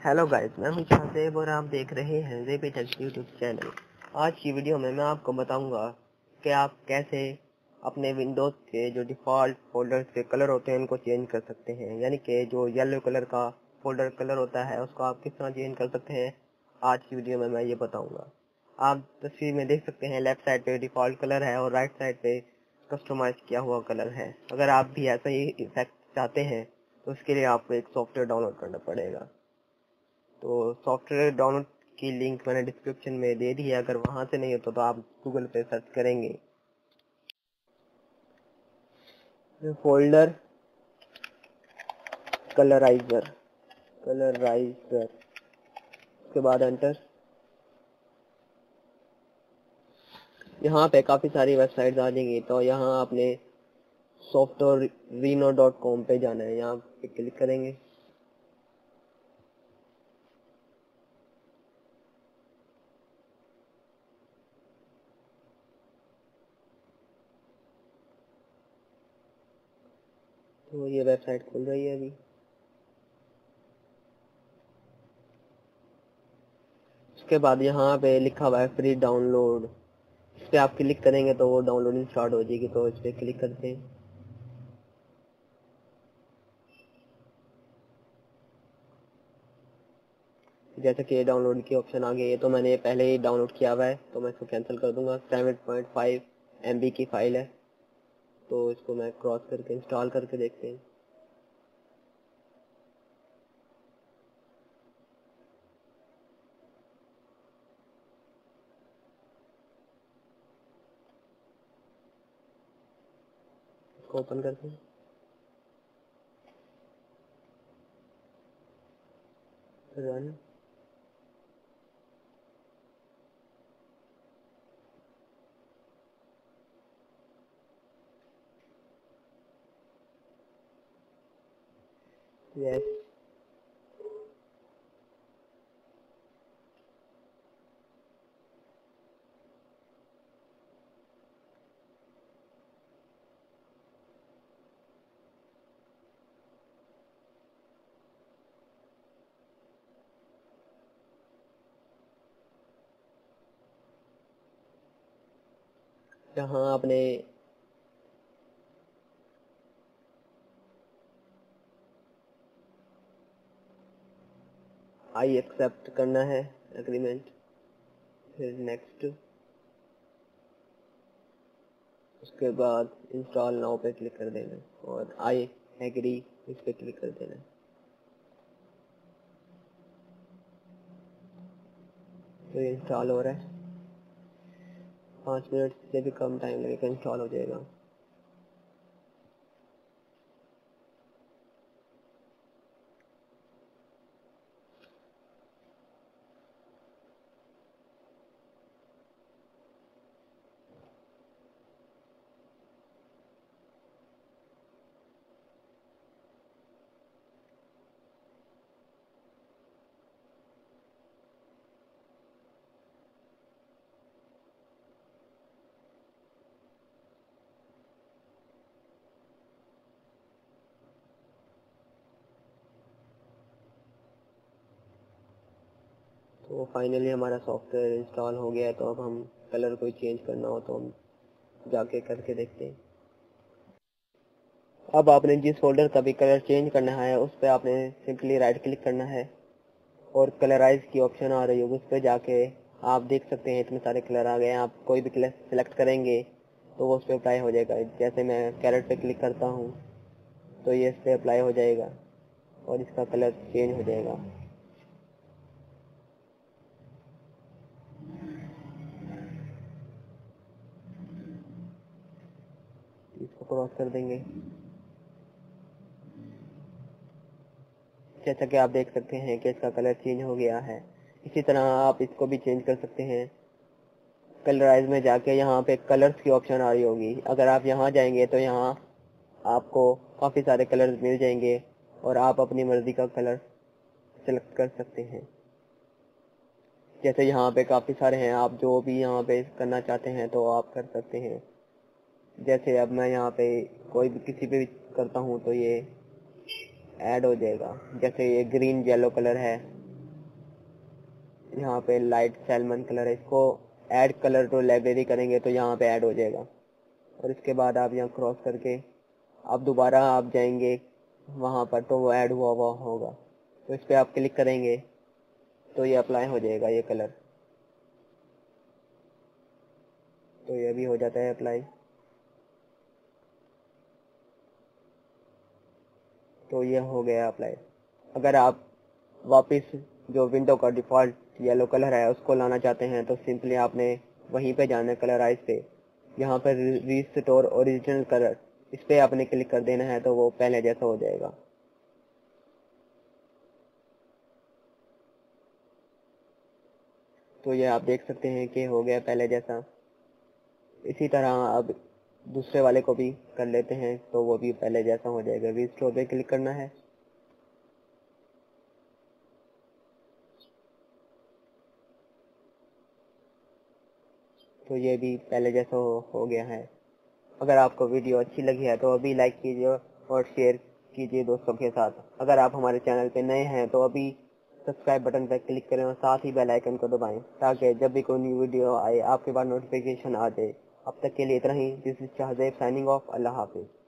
Hello guys मैं हूँ शाहजेब और आप देख रहे हैं जेबी टेक्स यूट्यूब चैनल आज की वीडियो में मैं आपको बताऊँगा कि आप कैसे अपने विंडोज़ के जो डिफ़ॉल्ट फोल्डर्स के कलर होते हैं, उनको चेंज कर सकते हैं। यानी कि जो येलो कलर का फोल्डर कलर होता है, उसको आप किस तरह चेंज कर सकते हैं, आज की वीडियो में मैं ये बताऊँगा। आप तस्वीर में देख सकते हैं लेफ़्ट साइड पे डिफ़ॉल्ट कलर है और राइट साइड पे कस्टमाइज किया हुआ कलर है। अगर आप भी ऐसा ही इफ़ेक्ट चाहते हैं तो उसके लिए आपको एक सॉफ्टवेयर डाउनलोड करना पड़ेगा। तो सॉफ्टवेयर डाउनलोड की लिंक मैंने डिस्क्रिप्शन में दे दी है, अगर वहाँ से नहीं होता तो आप गूगल पे सर्च करेंगे। फोल्डर कलराइजर कलराइजर उसके बाद एंटर यहाँ पे काफ़ी सारी वेबसाइट आ जाएँगी तो यहाँ आपने सॉफ्टवेयर रीनो डॉट कॉम पे जाना है, यहाँ पे क्लिक करेंगे। तो ये वेबसाइट खुल रही है अभी। उसके बाद यहाँ पे लिखा हुआ है फ्री डाउनलोड इस पर आप क्लिक करेंगे तो वो डाउनलोडिंग स्टार्ट हो जाएगी तो इस पर क्लिक करते हैं। जैसे कि डाउनलोड की ऑप्शन आ गई है तो मैंने पहले ही डाउनलोड किया हुआ है तो मैं इसको कैंसिल कर दूँगा। सेवन पॉइंट फाइव एम की फ़ाइल है। तो इसको मैं क्रॉस करके इंस्टॉल करके देखते हैं। इसको ओपन करते हैं। Run yes. यहाँ आपने आई एक्सेप्ट करना है एग्रीमेंट फिर नेक्स्ट उसके बाद इंस्टॉल नाउ पे क्लिक कर देना और आई एग्री इस पे क्लिक कर देना। तो इंस्टॉल हो रहा है। पाँच मिनट से भी कम टाइम लगेगा इंस्टॉल हो जाएगा। तो फाइनली हमारा सॉफ्टवेयर इंस्टॉल हो गया है तो अब हम कलर कोई चेंज करना हो तो हम जाके करके देखते हैं। अब आपने जिस फोल्डर का भी कलर चेंज करना है, उस पर आपने सिंपली राइट क्लिक करना है और कलराइज की ऑप्शन आ रही होगी, उस पर जाके आप देख सकते हैं इतने सारे कलर आ गए हैं। आप कोई भी कलर सेलेक्ट करेंगे तो वो उस पर अप्लाई हो जाएगा। जैसे मैं कैरेट पे क्लिक करता हूँ तो ये इस पर अप्लाई हो जाएगा और इसका कलर चेंज हो जाएगा इसको क्रॉस कर देंगे। जैसा कि आप देख सकते हैं कि इसका कलर चेंज हो गया है। इसी तरह आप इसको भी चेंज कर सकते हैं। कलराइज में जाके यहाँ पे कलर्स की ऑप्शन आ रही होगी। अगर आप यहाँ जाएँगे तो यहाँ आपको काफ़ी सारे कलर्स मिल जाएँगे और आप अपनी मर्ज़ी का कलर सेलेक्ट कर सकते हैं। जैसे यहाँ पे काफ़ी सारे हैं। आप जो भी यहाँ पे करना चाहते हैं तो आप कर सकते हैं। जैसे अब मैं यहाँ पे कोई भी किसी पे भी करता हूँ तो ये ऐड हो जाएगा। जैसे ये ग्रीन येलो कलर है। यहाँ पे लाइट सैलमन कलर है। इसको ऐड कलर तो लाइब्रेरी करेंगे तो यहाँ पे ऐड हो जाएगा। और इसके बाद आप यहाँ क्रॉस करके आप दोबारा आप जाएँगे वहाँ पर तो वो ऐड हुआ हुआ होगा। तो इस पर आप क्लिक करेंगे तो ये अप्लाई हो जाएगा ये कलर तो ये भी हो जाता है अप्लाई तो ये हो गया अप्लाई अगर आप वापस जो विंडो का डिफ़ॉल्ट येलो कलर है, उसको लाना चाहते हैं तो सिंपली आपने वहीं पे जाना है कलर आइज़ पे. यहाँ पर रिस्टोर ओरिजिनल कलर इस पर आपने क्लिक कर देना है तो वो पहले जैसा हो जाएगा. तो ये आप देख सकते हैं कि हो गया पहले जैसा. इसी तरह अब दूसरे वाले को भी कर लेते हैं तो वो भी पहले जैसा हो जाएगा। रिस्टोर पे क्लिक करना है। तो ये भी पहले जैसा हो, हो गया है। अगर आपको वीडियो अच्छी लगी है तो अभी लाइक कीजिए और शेयर कीजिए दोस्तों के साथ। अगर आप हमारे चैनल पे नए हैं तो अभी सब्सक्राइब बटन पर क्लिक करें और साथ ही बेल आइकन को दबाएँ ताकि जब भी कोई न्यू वीडियो आए आपके पास नोटिफिकेशन आ जाए। अब तक के लिए इतना ही। This is Shahzeb signing off अल्लाह हाफिज़।